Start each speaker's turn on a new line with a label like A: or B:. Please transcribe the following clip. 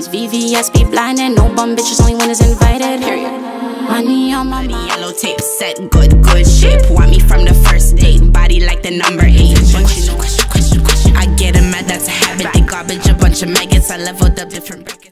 A: These VVS be and no bum bitches, only when it's invited. Period. Money on my
B: mind. yellow tape set, good, good shape. Want me from the first date, body like the number eight. But you know, I get them mad, that's a habit. They garbage, a bunch of maggots. I leveled up different brackets.